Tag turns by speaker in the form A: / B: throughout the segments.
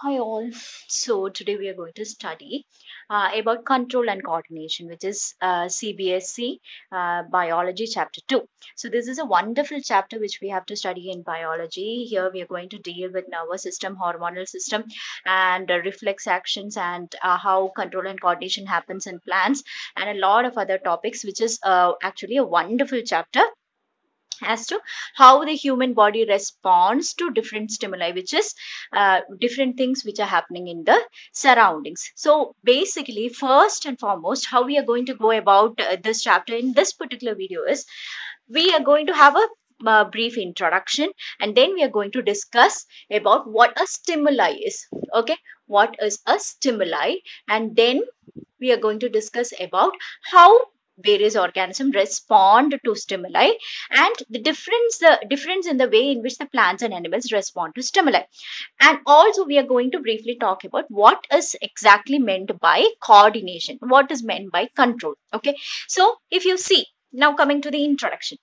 A: Hi all. So today we are going to study uh, about control and coordination, which is uh, CBSE uh, Biology Chapter 2. So this is a wonderful chapter which we have to study in biology. Here we are going to deal with nervous system, hormonal system, and uh, reflex actions, and uh, how control and coordination happens in plants, and a lot of other topics, which is uh, actually a wonderful chapter as to how the human body responds to different stimuli which is uh, different things which are happening in the surroundings. So basically first and foremost how we are going to go about uh, this chapter in this particular video is we are going to have a uh, brief introduction and then we are going to discuss about what a stimuli is okay? What is a stimuli? And then we are going to discuss about how various organisms respond to stimuli and the difference the difference in the way in which the plants and animals respond to stimuli. And also we are going to briefly talk about what is exactly meant by coordination what is meant by control okay? So if you see now coming to the introduction.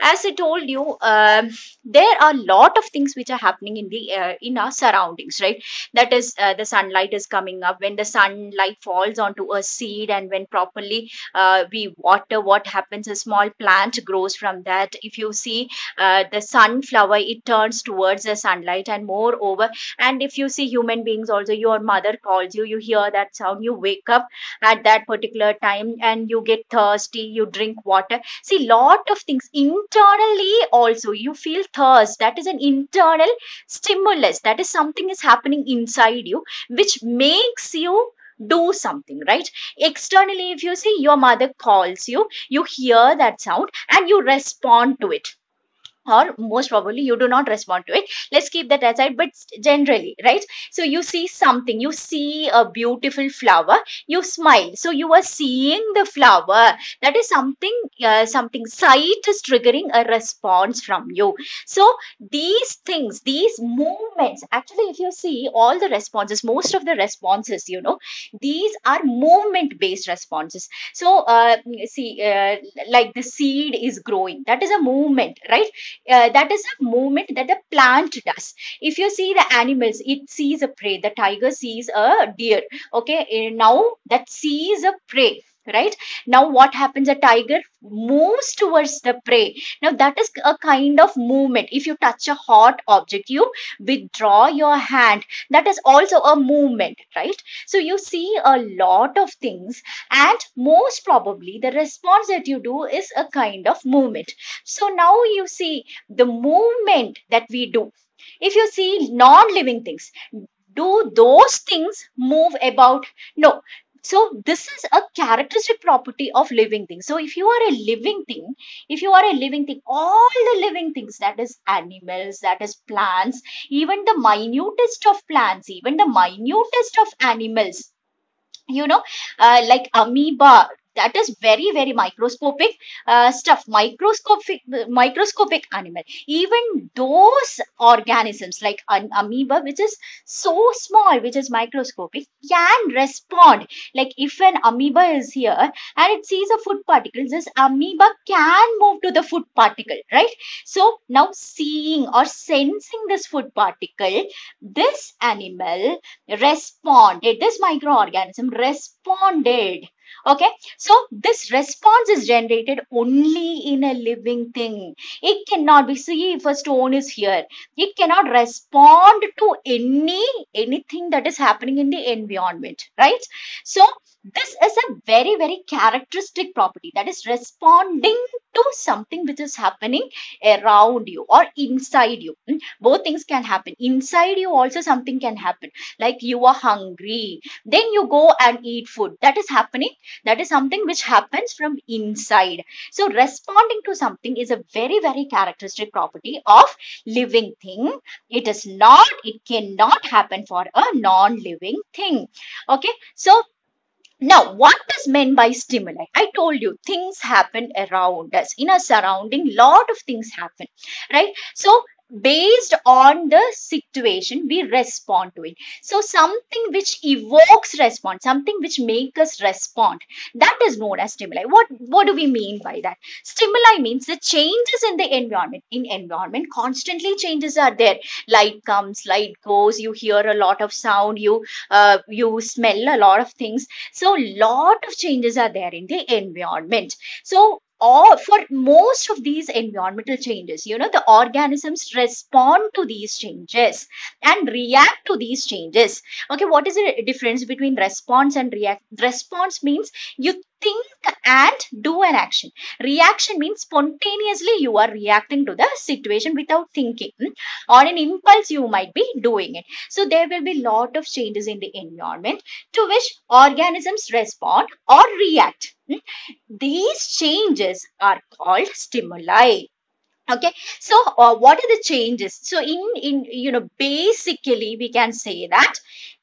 A: As i told you uh, there are a lot of things which are happening in the uh, in our surroundings right? That is uh, the sunlight is coming up. When the sunlight falls onto a seed and when properly uh, we water what happens? A small plant grows from that. If you see uh, the sunflower it turns towards the sunlight and moreover and if you see human beings also your mother calls you you hear that sound you wake up at that particular time and you get thirsty you drink water see lot of things. Internally also you feel thirst. That is an internal stimulus. That is something is happening inside you which makes you do something right? Externally if you see your mother calls you you hear that sound and you respond to it or most probably you do not respond to it. Let's keep that aside but generally right? So you see something you see a beautiful flower you smile. So you are seeing the flower. That is something uh, something sight is triggering a response from you. So these things these movements actually if you see all the responses most of the responses you know these are movement based responses. So uh, see uh, like the seed is growing. That is a movement right uh, that is a movement that the plant does. If you see the animals it sees a prey. The tiger sees a deer. Okay now that sees a prey right? Now what happens a tiger? Moves towards the prey. Now that is a kind of movement. If you touch a hot object you withdraw your hand. That is also a movement right? So you see a lot of things and most probably the response that you do is a kind of movement. So now you see the movement that we do. If you see non-living things do those things move about? No so this is a characteristic property of living things so if you are a living thing if you are a living thing all the living things that is animals that is plants even the minutest of plants even the minutest of animals you know uh, like amoeba that is very very microscopic uh, stuff. Microscopic microscopic animal. Even those organisms like an amoeba which is so small which is microscopic can respond. Like if an amoeba is here and it sees a food particle this amoeba can move to the food particle right? So now seeing or sensing this food particle this animal responded this microorganism responded okay? So this response is generated only in a living thing. It cannot be. See if a stone is here it cannot respond to any anything that is happening in the environment right? So this is a very very characteristic property that is responding to something which is happening around you or inside you. Hmm? both things can happen. Inside you also something can happen. Like you are hungry then you go and eat food. That is happening. That is something which happens from inside. So responding to something is a very very characteristic property of living thing. It is not it cannot happen for a non-living thing. Okay? So now, what is meant by stimuli? I told you things happen around us in our surrounding. Lot of things happen, right? So based on the situation we respond to it. So something which evokes response something which makes us respond that is known as stimuli. What what do we mean by that? Stimuli means the changes in the environment. In environment constantly changes are there. Light comes light goes you hear a lot of sound you uh, you smell a lot of things. So lot of changes are there in the environment. So or for most of these environmental changes you know the organisms respond to these changes and react to these changes. Okay what is the difference between response and react response means you think and do an action. Reaction means spontaneously you are reacting to the situation without thinking hmm, on an impulse you might be doing it. So there will be lot of changes in the environment to which organisms respond or react these changes are called stimuli. Okay so uh, what are the changes? So in in you know basically we can say that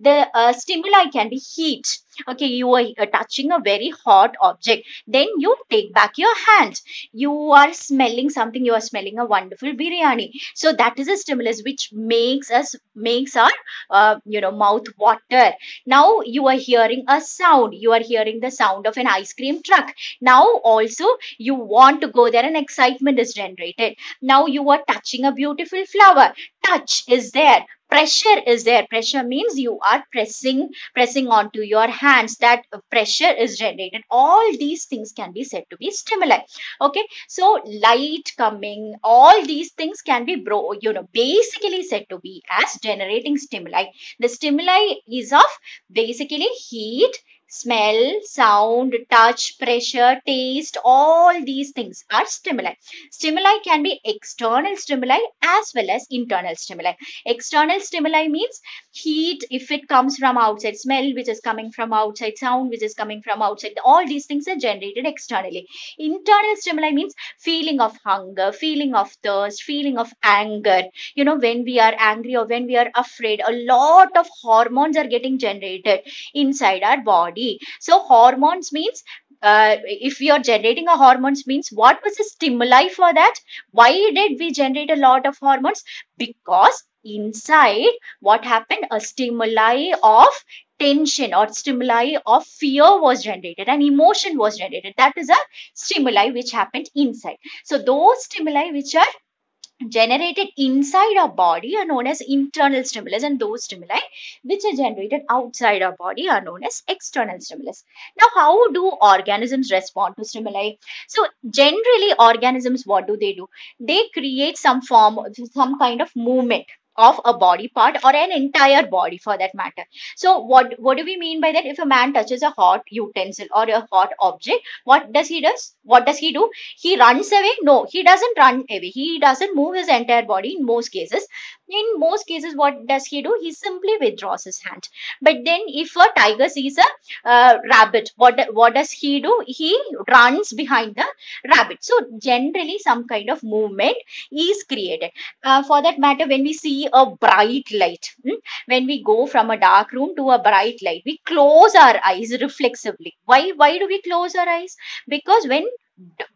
A: the uh, stimuli can be heat. Okay you are uh, touching a very hot object. Then you take back your hand you are smelling something. You are smelling a wonderful biryani. So that is a stimulus which makes us makes our uh, you know mouth water. Now you are hearing a sound. You are hearing the sound of an ice cream truck. Now also you want to go there and excitement is generated. Now you are touching a beautiful flower. Touch is there pressure is there. Pressure means you are pressing pressing onto your hands. That pressure is generated. All these things can be said to be stimuli. Okay? So light coming all these things can be bro you know basically said to be as generating stimuli. The stimuli is of basically heat smell, sound, touch, pressure, taste, all these things are stimuli. Stimuli can be external stimuli as well as internal stimuli. External stimuli means heat if it comes from outside, smell which is coming from outside, sound which is coming from outside. All these things are generated externally. Internal stimuli means feeling of hunger, feeling of thirst, feeling of anger. You know, when we are angry or when we are afraid, a lot of hormones are getting generated inside our body so hormones means uh, if we are generating a hormones means what was the stimuli for that? Why did we generate a lot of hormones? Because inside what happened a stimuli of tension or stimuli of fear was generated and emotion was generated. That is a stimuli which happened inside. So those stimuli which are generated inside our body are known as internal stimulus and those stimuli which are generated outside our body are known as external stimulus. Now, how do organisms respond to stimuli? So, generally organisms, what do they do? They create some form, some kind of movement of a body part or an entire body for that matter. So what, what do we mean by that? If a man touches a hot utensil or a hot object, what does he does? What does he do? He runs away? No, he doesn't run away. He doesn't move his entire body in most cases. In most cases, what does he do? He simply withdraws his hand. But then if a tiger sees a uh, rabbit, what, what does he do? He runs behind the rabbit. So generally some kind of movement is created. Uh, for that matter, when we a bright light. Hmm? When we go from a dark room to a bright light, we close our eyes reflexively. Why, why do we close our eyes? Because when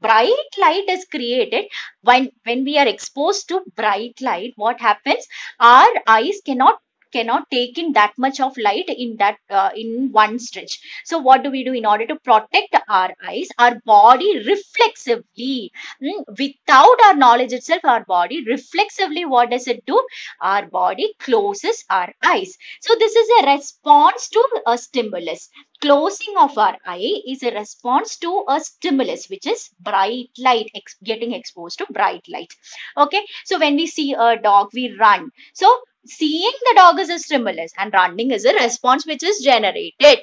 A: bright light is created when when we are exposed to bright light what happens our eyes cannot cannot take in that much of light in that uh, in one stretch. So what do we do? In order to protect our eyes our body reflexively mm, without our knowledge itself our body reflexively what does it do? Our body closes our eyes. So this is a response to a stimulus. Closing of our eye is a response to a stimulus which is bright light ex getting exposed to bright light. Okay? So when we see a dog we run. So seeing the dog is a stimulus and running is a response which is generated.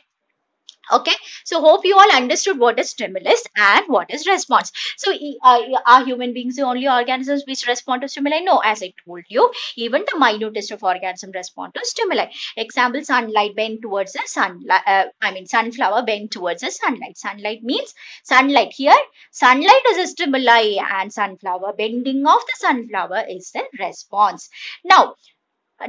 A: Okay? So hope you all understood what is stimulus and what is response. So uh, are human beings the only organisms which respond to stimuli? No. As i told you even the minutest of organisms respond to stimuli. Example sunlight bend towards the sunlight uh, i mean sunflower bend towards the sunlight. Sunlight means sunlight here. Sunlight is a stimuli and sunflower bending of the sunflower is the response. Now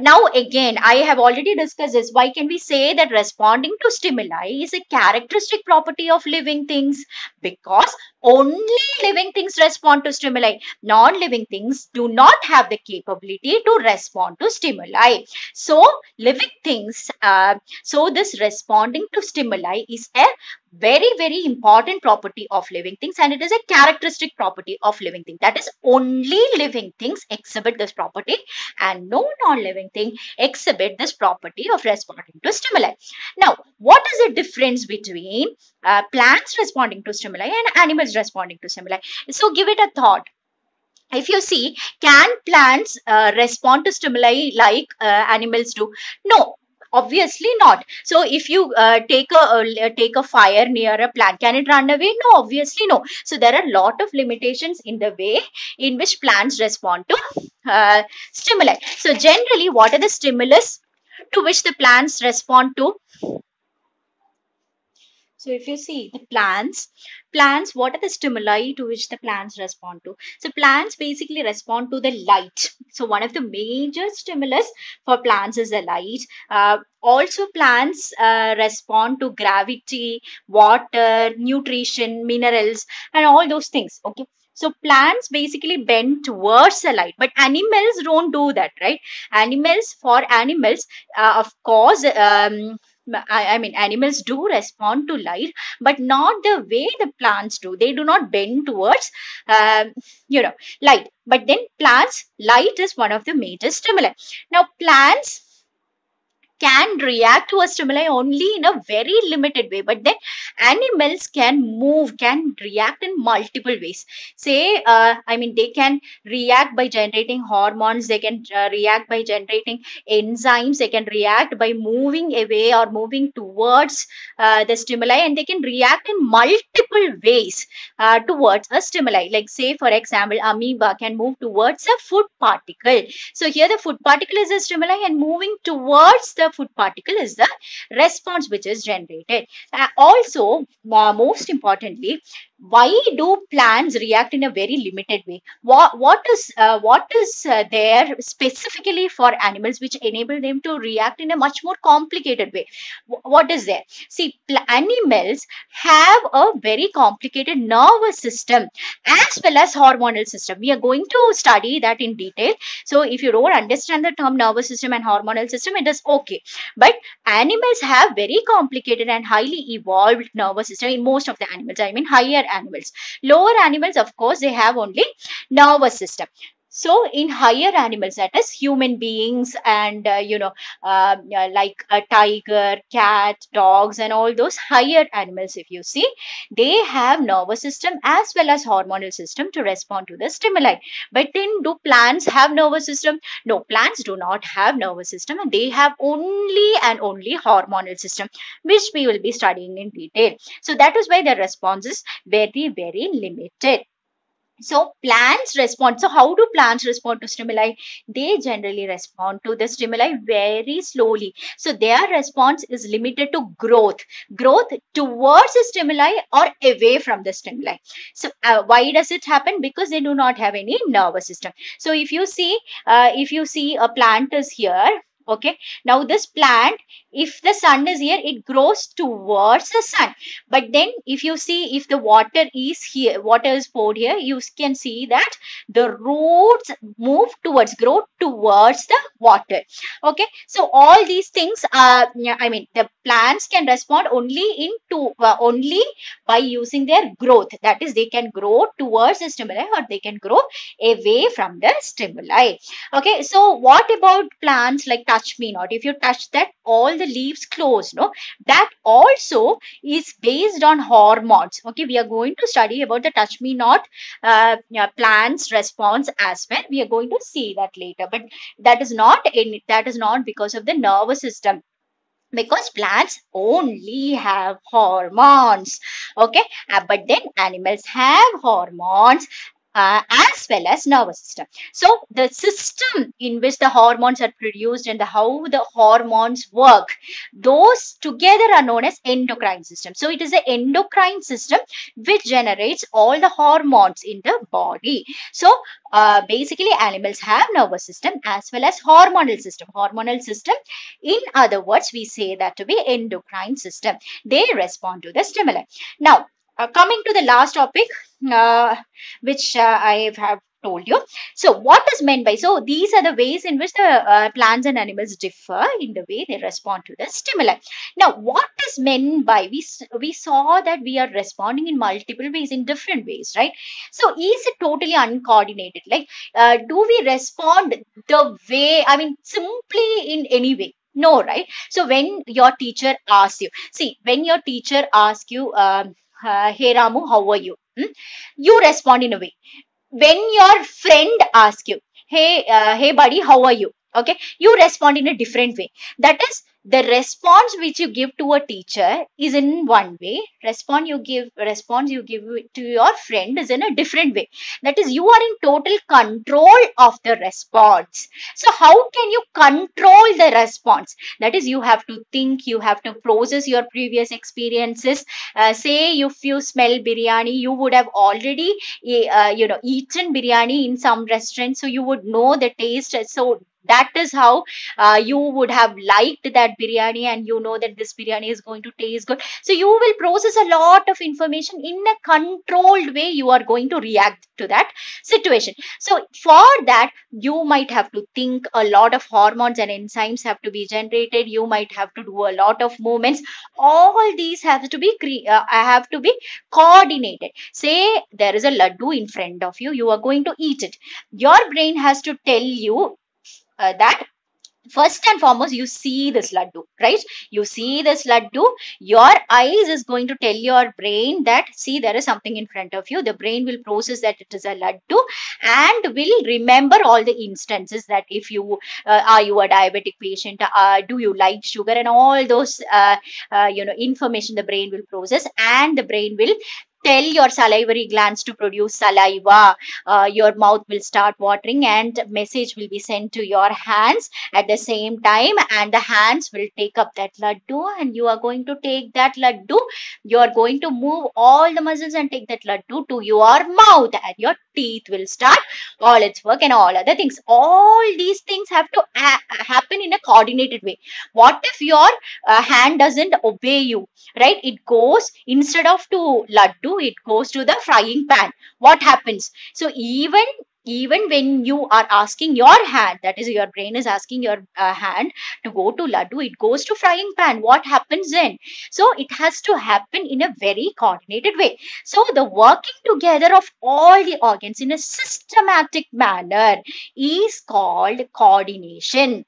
A: now again i have already discussed this. Why can we say that responding to stimuli is a characteristic property of living things? Because only living things respond to stimuli. Non-living things do not have the capability to respond to stimuli. So living things uh, so this responding to stimuli is a very very important property of living things and it is a characteristic property of living things that is only living things exhibit this property and no non-living thing exhibit this property of responding to stimuli. Now what is the difference between uh, plants responding to stimuli and animals responding to stimuli? So give it a thought. If you see can plants uh, respond to stimuli like uh, animals do? No obviously not. So if you uh, take a uh, take a fire near a plant can it run away? No obviously no. So there are a lot of limitations in the way in which plants respond to uh, stimuli. So generally what are the stimulus to which the plants respond to so if you see the plants, plants, what are the stimuli to which the plants respond to? So plants basically respond to the light. So one of the major stimulus for plants is the light. Uh, also plants uh, respond to gravity, water, nutrition, minerals and all those things. Okay. So plants basically bend towards the light, but animals don't do that, right? Animals, for animals, uh, of course, um, I, I mean, animals do respond to light, but not the way the plants do. They do not bend towards, um, you know, light. But then plants, light is one of the major stimuli. Now, plants can react to a stimuli only in a very limited way but then animals can move can react in multiple ways. Say uh, i mean they can react by generating hormones they can uh, react by generating enzymes they can react by moving away or moving towards uh, the stimuli and they can react in multiple ways uh, towards a stimuli. Like say for example amoeba can move towards a food particle. So here the food particle is a stimuli and moving towards the food particle is the response which is generated. Uh, also, uh, most importantly, why do plants react in a very limited way? What what is uh, what is uh, there specifically for animals which enable them to react in a much more complicated way? W what is there? See animals have a very complicated nervous system as well as hormonal system. We are going to study that in detail. So if you don't understand the term nervous system and hormonal system it is okay. But animals have very complicated and highly evolved nervous system in most of the animals. I mean higher animals. Lower animals, of course, they have only nervous system. So in higher animals, that is human beings and, uh, you know, uh, like a tiger, cat, dogs and all those higher animals, if you see, they have nervous system as well as hormonal system to respond to the stimuli. But then do plants have nervous system? No, plants do not have nervous system and they have only and only hormonal system, which we will be studying in detail. So that is why the response is very, very limited. So plants respond. So how do plants respond to stimuli? They generally respond to the stimuli very slowly. So their response is limited to growth. Growth towards the stimuli or away from the stimuli. So uh, why does it happen? Because they do not have any nervous system. So if you see, uh, if you see a plant is here, okay. Now this plant if the sun is here it grows towards the sun. But then if you see if the water is here water is poured here you can see that the roots move towards grow towards the water. Okay. So all these things are i mean the plants can respond only in two uh, only by using their growth. That is they can grow towards the stimuli or they can grow away from the stimuli. Okay. So what about plants like touch me not. If you touch that all the leaves close no? That also is based on hormones. Okay we are going to study about the touch me not uh, plants response as well. We are going to see that later but that is not in that is not because of the nervous system. Because plants only have hormones okay? Uh, but then animals have hormones uh, as well as nervous system. So the system in which the hormones are produced and the, how the hormones work, those together are known as endocrine system. So it is the endocrine system which generates all the hormones in the body. So uh, basically animals have nervous system as well as hormonal system. Hormonal system, in other words, we say that to be endocrine system. They respond to the stimuli. Now, uh, coming to the last topic, uh, which uh, I have told you. So what is meant by, so these are the ways in which the uh, plants and animals differ in the way they respond to the stimuli. Now what is meant by, we, we saw that we are responding in multiple ways, in different ways, right? So is it totally uncoordinated? Like uh, do we respond the way, I mean simply in any way? No, right? So when your teacher asks you, see, when your teacher asks you, um, uh, hey Ramu, how are you? Hmm? You respond in a way. When your friend asks you, hey, uh, hey buddy, how are you? Okay, you respond in a different way. That is the response which you give to a teacher is in one way. Response you give response you give to your friend is in a different way. That is you are in total control of the response. So how can you control the response? That is you have to think you have to process your previous experiences. Uh, say if you smell biryani you would have already uh, you know eaten biryani in some restaurant so you would know the taste. So that is how uh, you would have liked that biryani and you know that this biryani is going to taste good. So you will process a lot of information in a controlled way. You are going to react to that situation. So for that you might have to think a lot of hormones and enzymes have to be generated. You might have to do a lot of movements. All these have to be uh, have to be coordinated. Say there is a laddu in front of you. You are going to eat it. Your brain has to tell you uh, that first and foremost you see this laddu right? You see this laddu your eyes is going to tell your brain that see there is something in front of you. The brain will process that it is a laddu and will remember all the instances that if you uh, are you a diabetic patient uh, do you like sugar and all those uh, uh you know information the brain will process and the brain will tell your salivary glands to produce saliva. Uh, your mouth will start watering and message will be sent to your hands at the same time and the hands will take up that laddu and you are going to take that laddu. You are going to move all the muscles and take that laddu to your mouth and your teeth will start all its work and all other things. All these things have to happen in a coordinated way. What if your uh, hand doesn't obey you right? It goes instead of to laddu it goes to the frying pan. What happens? So even even when you are asking your hand that is your brain is asking your uh, hand to go to laddu it goes to frying pan. What happens then? So it has to happen in a very coordinated way. So the working together of all the organs in a systematic manner is called coordination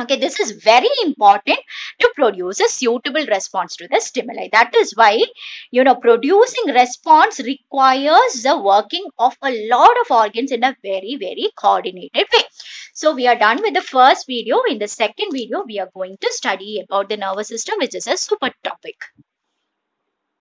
A: Okay, this is very important to produce a suitable response to the stimuli. That is why, you know, producing response requires the working of a lot of organs in a very, very coordinated way. So, we are done with the first video. In the second video, we are going to study about the nervous system, which is a super topic.